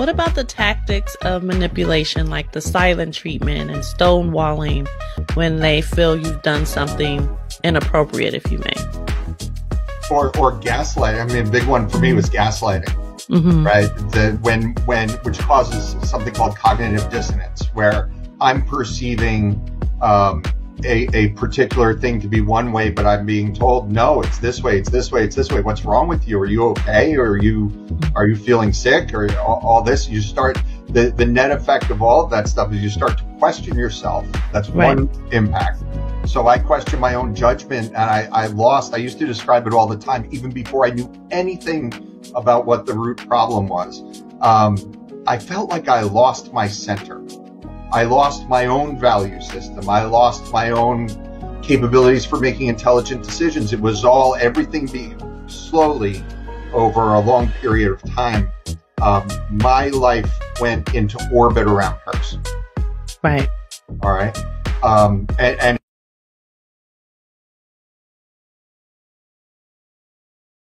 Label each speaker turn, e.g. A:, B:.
A: What about the tactics of manipulation, like the silent treatment and stonewalling when they feel you've done something inappropriate, if you may?
B: Or, or gaslighting. I mean, a big one for me was gaslighting, mm-hmm. right? The, when, when, which causes something called cognitive dissonance, where I'm perceiving um, a, a particular thing to be one way, but I'm being told, no, it's this way, it's this way, it's this way. What's wrong with you? Are you okay? Or are you, are you feeling sick or all, all this? You start, the, the net effect of all of that stuff is you start to question yourself. That's right. one impact. So I question my own judgment and I, I lost, I used to describe it all the time, even before I knew anything about what the root problem was. Um, I felt like I lost my center. I lost my own value system. I lost my own capabilities for making intelligent decisions. It was all everything being slowly over a long period of time. Um, my life went into orbit around hers.
A: Right.
B: All right. Um, and, and